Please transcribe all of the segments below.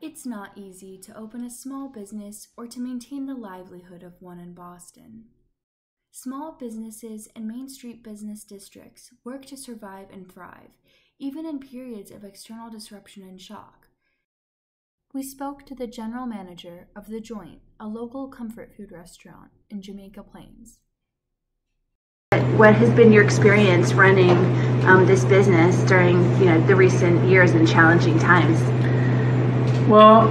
It's not easy to open a small business or to maintain the livelihood of one in Boston. Small businesses and Main Street business districts work to survive and thrive, even in periods of external disruption and shock. We spoke to the general manager of The Joint, a local comfort food restaurant in Jamaica Plains. What has been your experience running um, this business during you know, the recent years and challenging times? Well,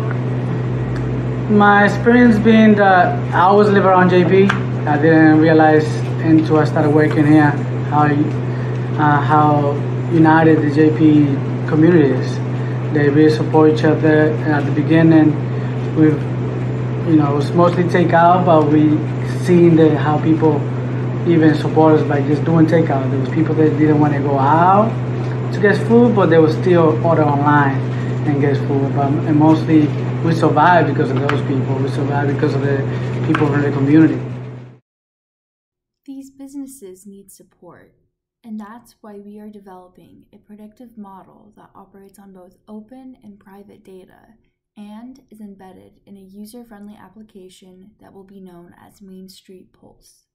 my experience being that I always live around JP. I didn't realize until I started working here how uh, how united the JP community is. They really support each other. At the beginning, we've you know it was mostly takeout, but we seen that how people even support us by just doing takeout. There was people that didn't want to go out to get food, but they would still order online and get food. And mostly we survive because of those people. We survive because of the people from the community. These businesses need support, and that's why we are developing a predictive model that operates on both open and private data and is embedded in a user friendly application that will be known as Main Street Pulse.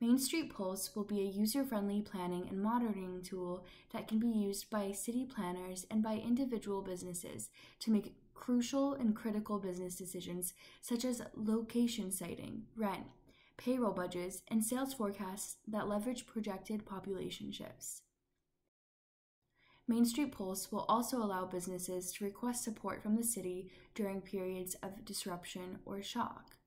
Main Street Pulse will be a user friendly planning and monitoring tool that can be used by city planners and by individual businesses to make crucial and critical business decisions such as location siting, rent, payroll budgets, and sales forecasts that leverage projected population shifts. Main Street Pulse will also allow businesses to request support from the city during periods of disruption or shock.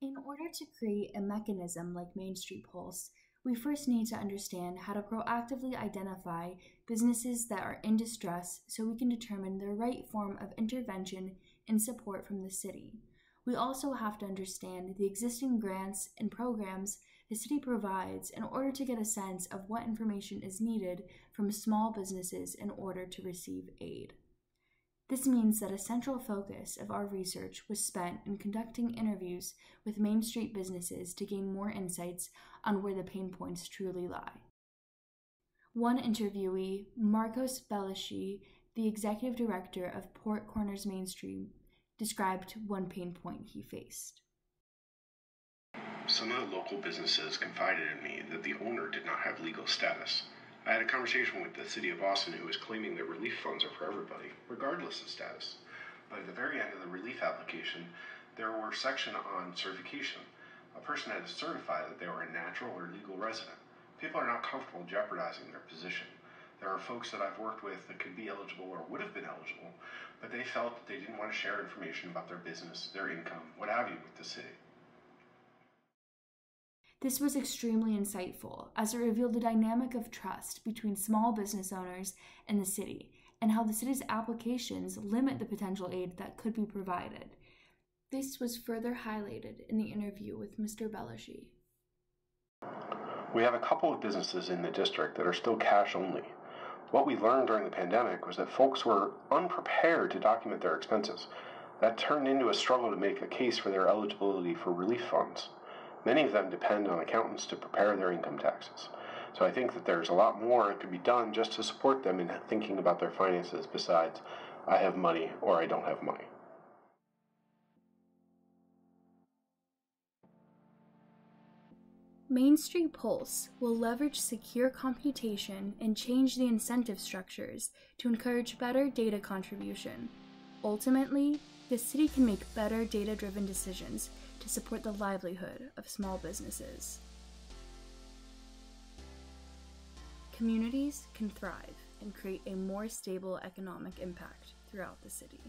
In order to create a mechanism like Main Street Pulse, we first need to understand how to proactively identify businesses that are in distress so we can determine the right form of intervention and support from the city. We also have to understand the existing grants and programs the city provides in order to get a sense of what information is needed from small businesses in order to receive aid. This means that a central focus of our research was spent in conducting interviews with Main Street businesses to gain more insights on where the pain points truly lie. One interviewee, Marcos Belaschi, the executive director of Four Corners Main Street, described one pain point he faced. Some of the local businesses confided in me that the owner did not have legal status I had a conversation with the city of Austin, who was claiming that relief funds are for everybody, regardless of status. But at the very end of the relief application, there were section on certification. A person had to certify that they were a natural or legal resident. People are not comfortable jeopardizing their position. There are folks that I've worked with that could be eligible or would have been eligible, but they felt that they didn't want to share information about their business, their income, what have you, with the city. This was extremely insightful as it revealed the dynamic of trust between small business owners and the city, and how the city's applications limit the potential aid that could be provided. This was further highlighted in the interview with Mr. Belaschi. We have a couple of businesses in the district that are still cash only. What we learned during the pandemic was that folks were unprepared to document their expenses. That turned into a struggle to make a case for their eligibility for relief funds. Many of them depend on accountants to prepare their income taxes. So I think that there's a lot more that could be done just to support them in thinking about their finances besides I have money or I don't have money. Main Street Pulse will leverage secure computation and change the incentive structures to encourage better data contribution. Ultimately, the city can make better data driven decisions to support the livelihood of small businesses. Communities can thrive and create a more stable economic impact throughout the city.